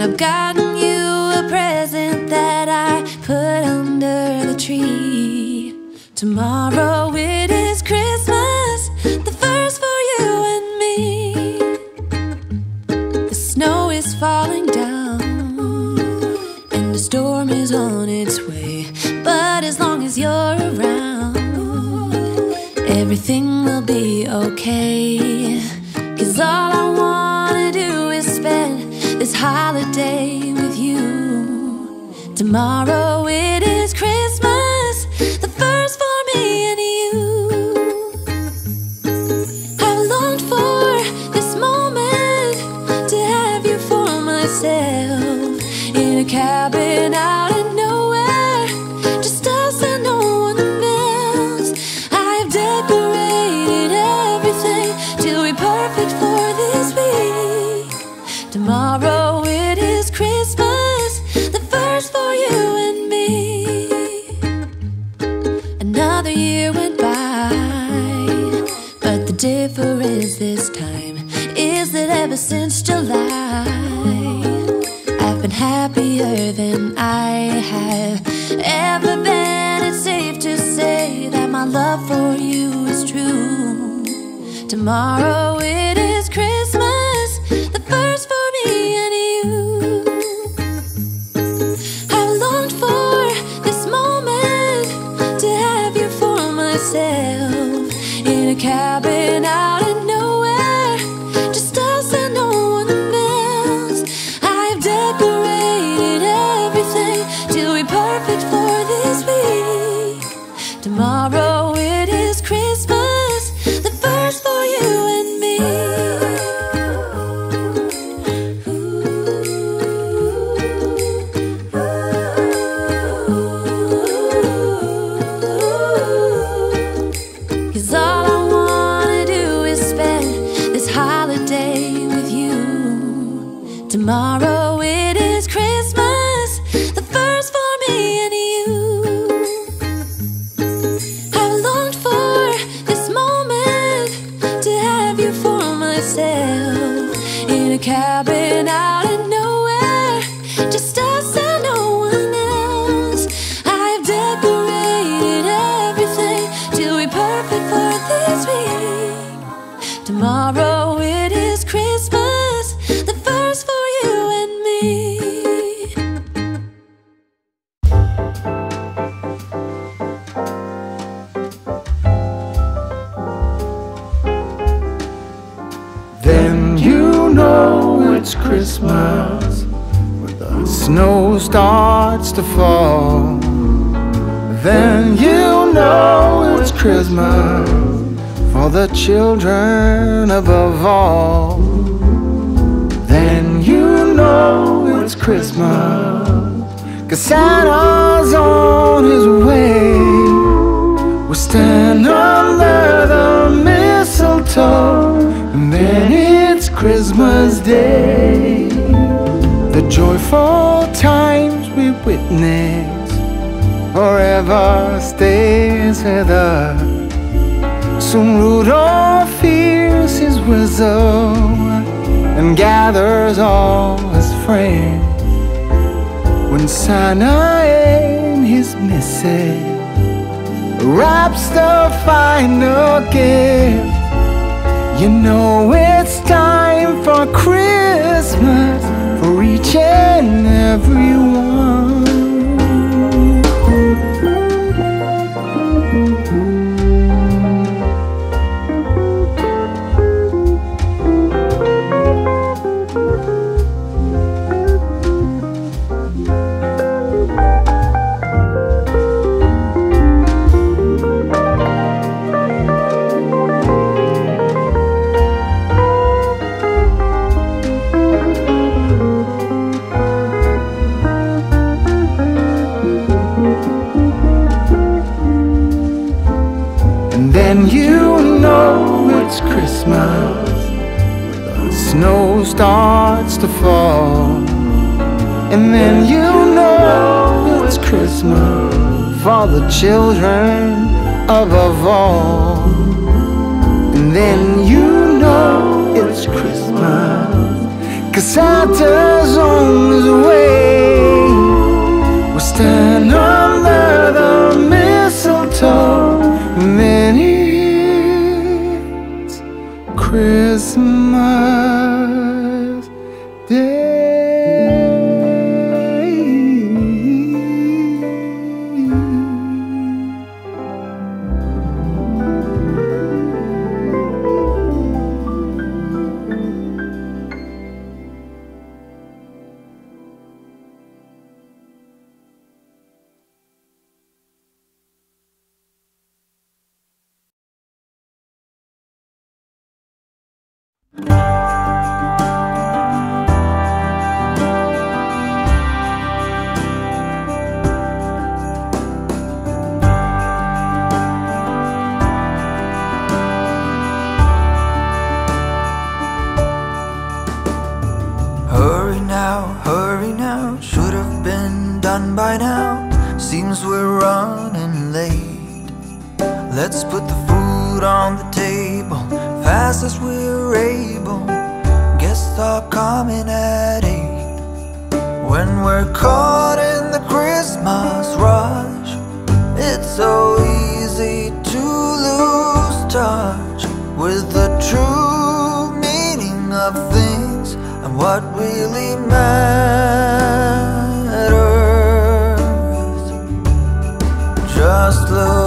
And I've gotten you a present that I put under the tree. Tomorrow it is Christmas, the first for you and me. The snow is falling down, and the storm is on its way. But as long as you're around, everything will be okay. holiday with you. Tomorrow it is. Love for you is true. Tomorrow it is Christmas, the first for me and you. I've longed for this moment to have you for myself in a cabin out it's Christmas, cause Santa's on his way. We stand under the mistletoe, and then it's Christmas Day. The joyful times we witness forever stays with us. Soon Rudolph hears his whistle and gathers all his friends. When Santa and his missus wraps the final gift. You know it's time for Christmas for each and every one. For the children above all. And then you know it's Christmas cause Santa's on his way. We stand under the mistletoe and then it's Christmas and what really matters. Just look.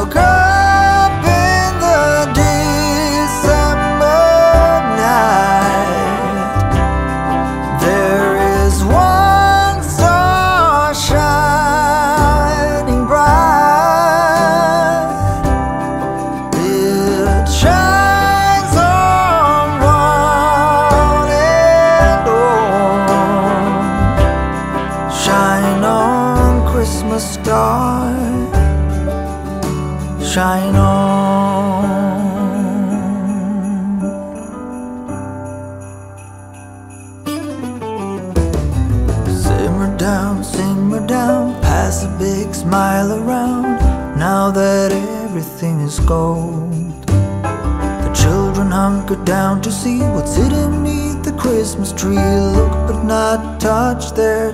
Christmas tree look but not touch their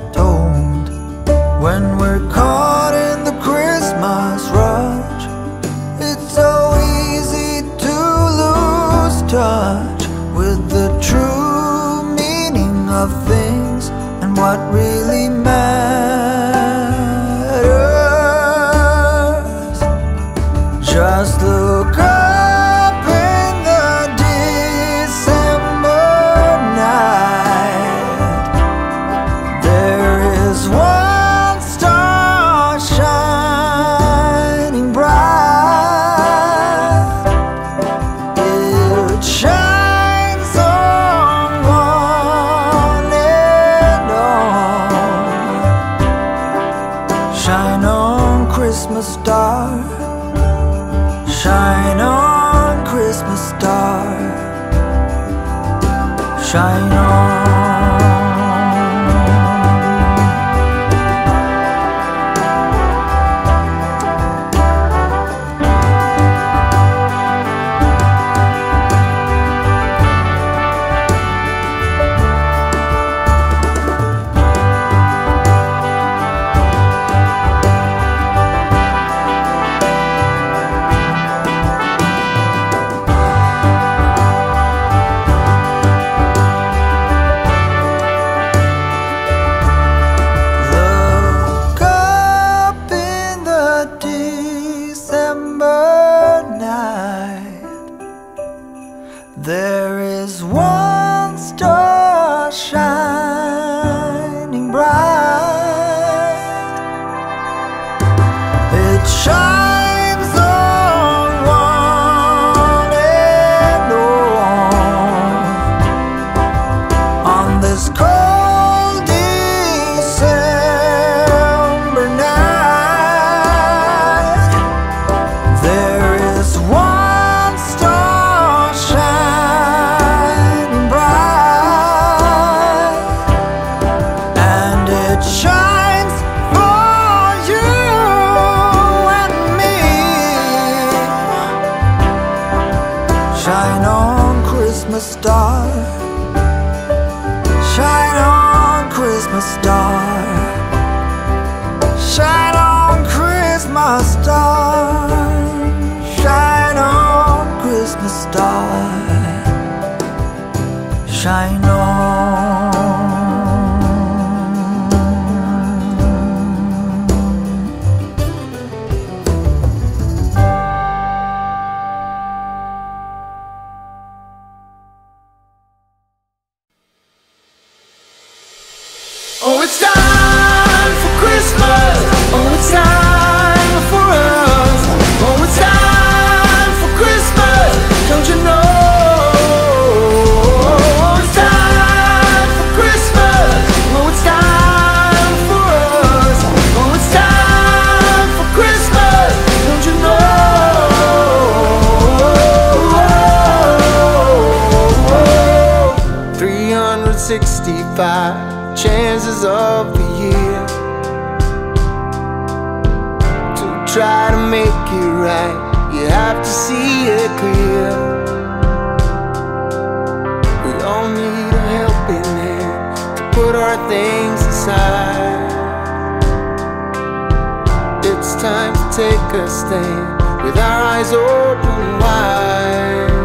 it's time to take a stand with our eyes open wide.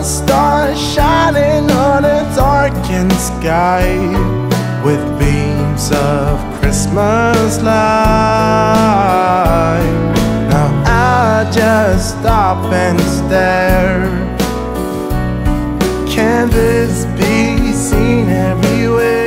Stars shining on a darkened sky with beams of Christmas light. Now I just stop and stare. Canvas be seen everywhere.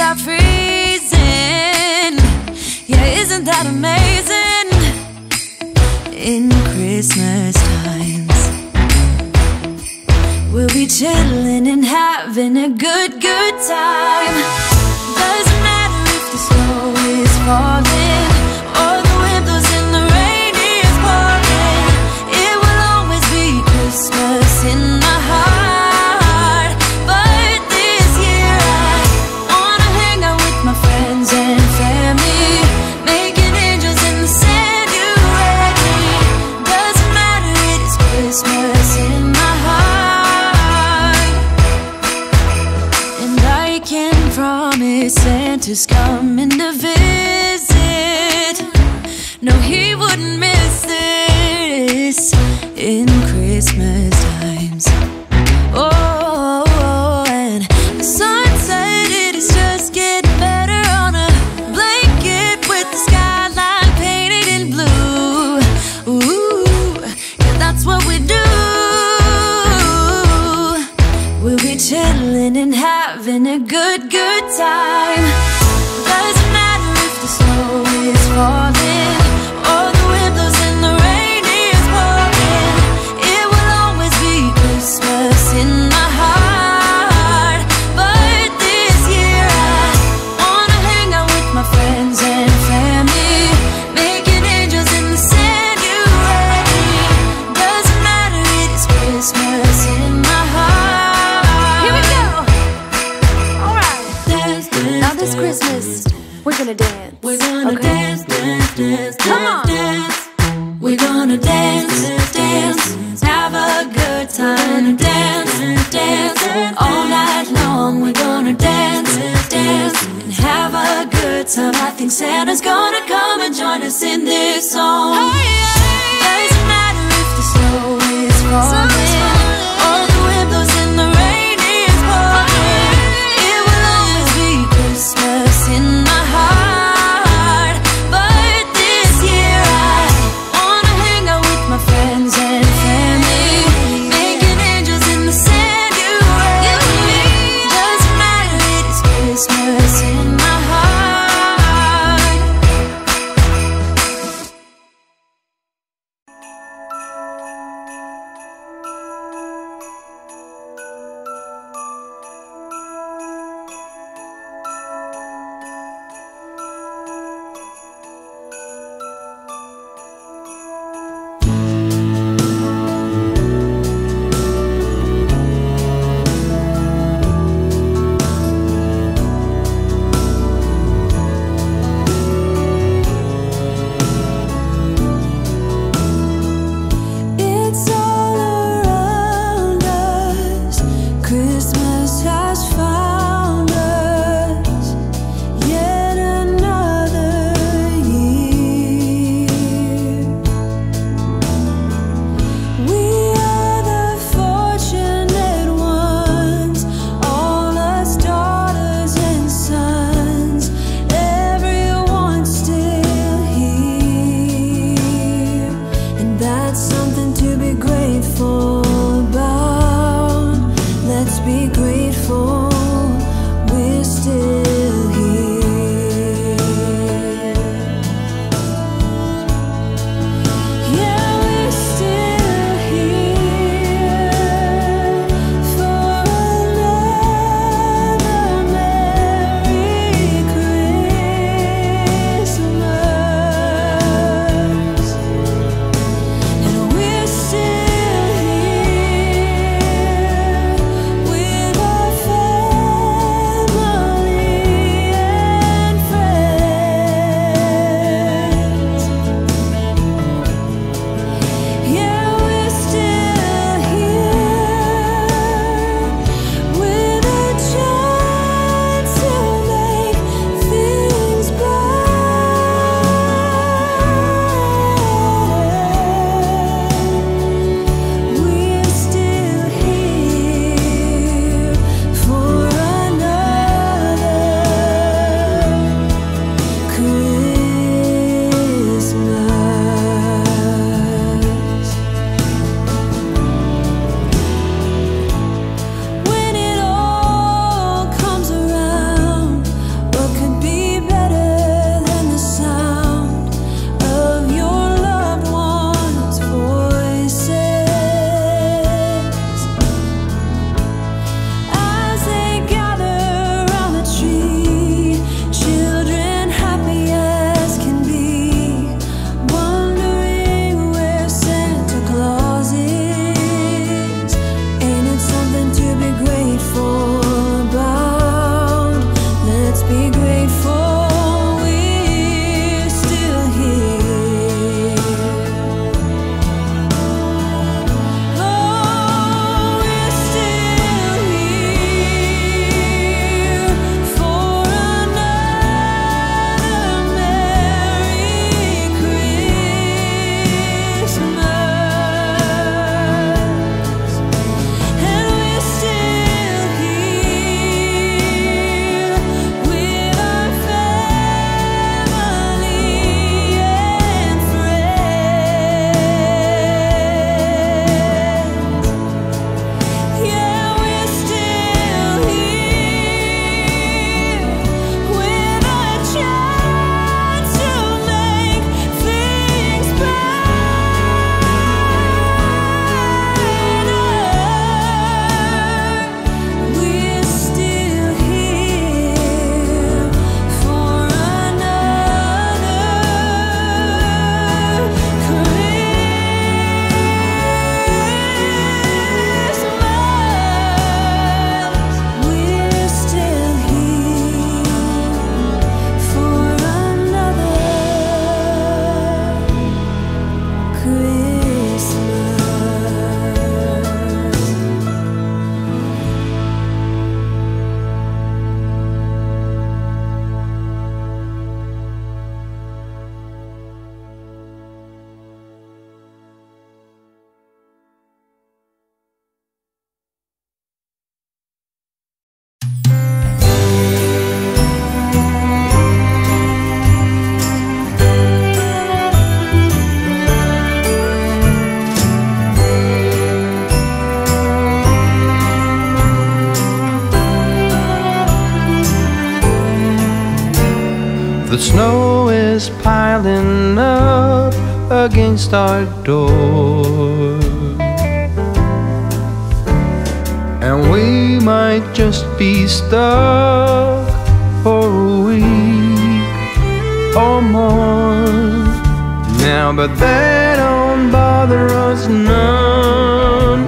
without freezing. Yeah, isn't that amazing? In Christmas times, we'll be chilling and having a good, good time. Our door. And we might just be stuck for a week or more. Now, but that don't bother us none.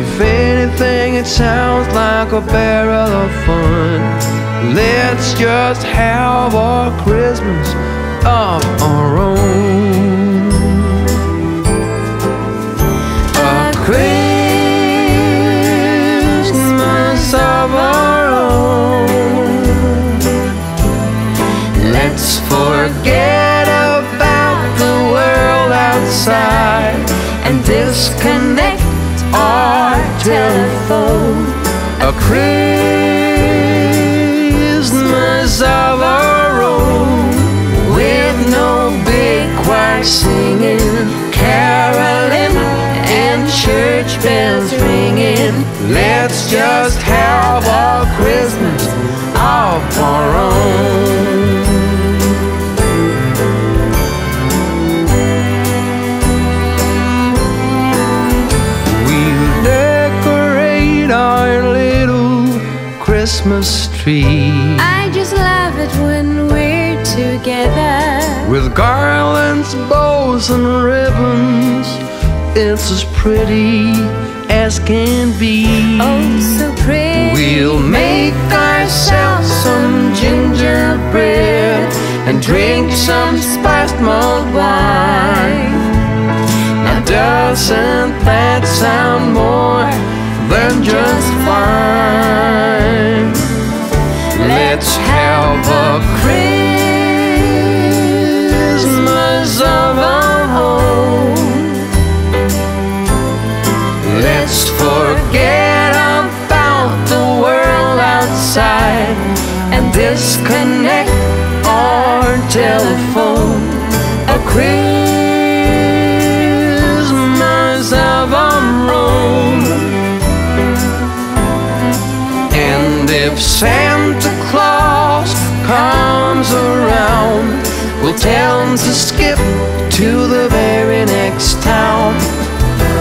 If anything, it sounds like a barrel of fun. Let's just have our Christmas of our own. Disconnect our telephone. A Christmas of our own with no big choir singing, caroling, and church bells ringing. Let's just have a Christmas of our own. Christmas tree I just love it when we're together. with garlands, bows, and ribbons. It's as pretty as can be. Oh, so pretty. We'll make ourselves some gingerbread and drink some spiced mulled wine. Now, doesn't that sound more than just fine? Let's have a Christmas of our own. Let's forget about the world outside and disconnect our telephone. A Christmas of our own. And if Santa skip to the very next town.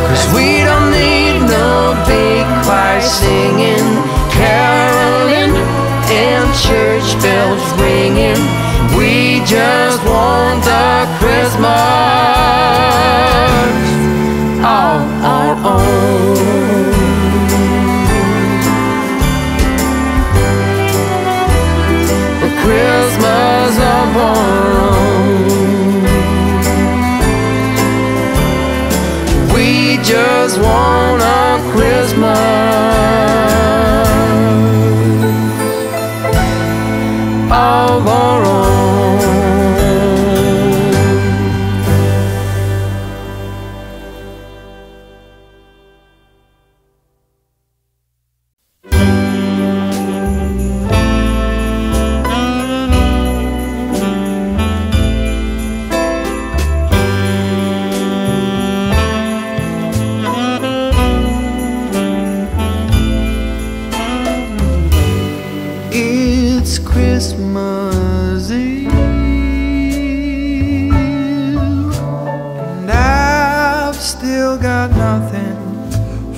Cause we don't need no big choir singing,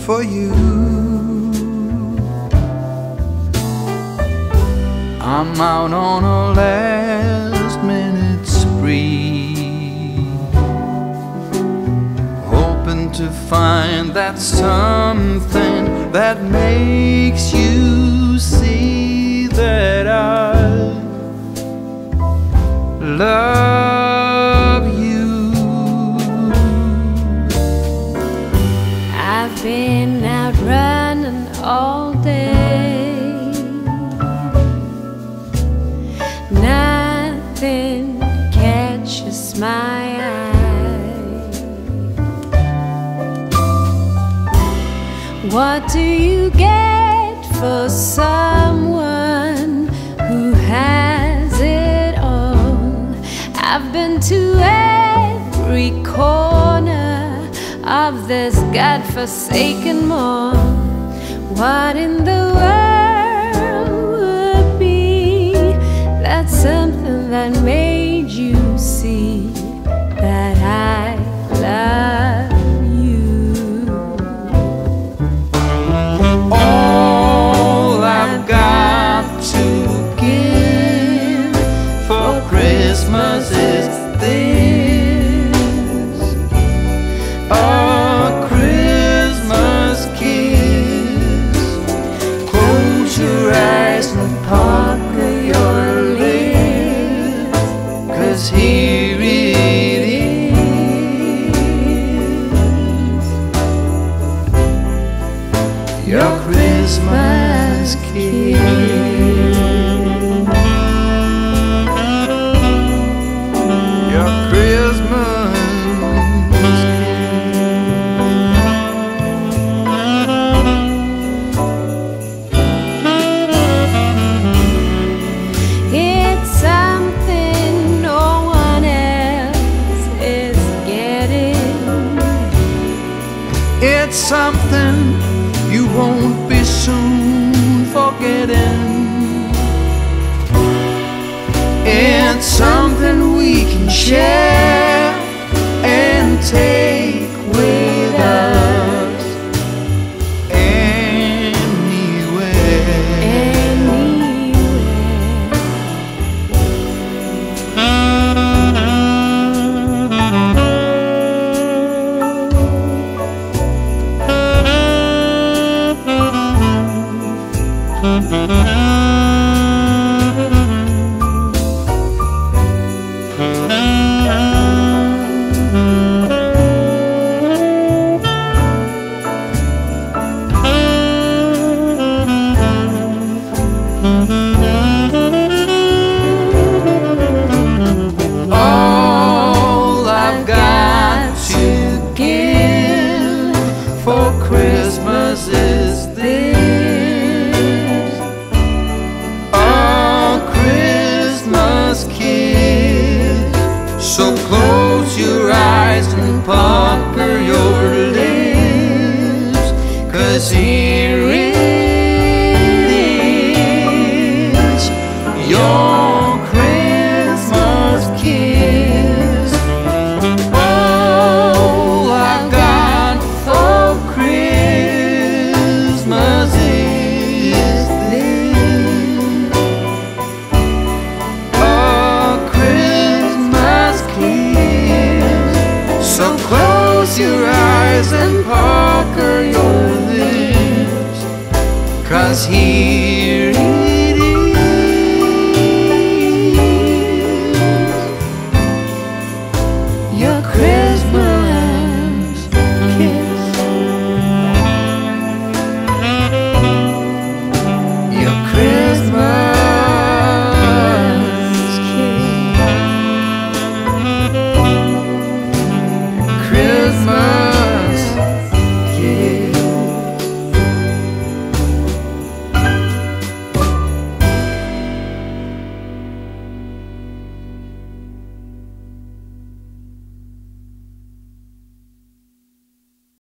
for you. I'm out on a last minute spree, hoping to find that something that makes you see that I love been out running all day. Nothing catches my eye. What do you get for someone who has it all? I've been to every corner of this godforsaken moor. What in the world would be that something that made you see that I love? you? All I've got to give for Christmas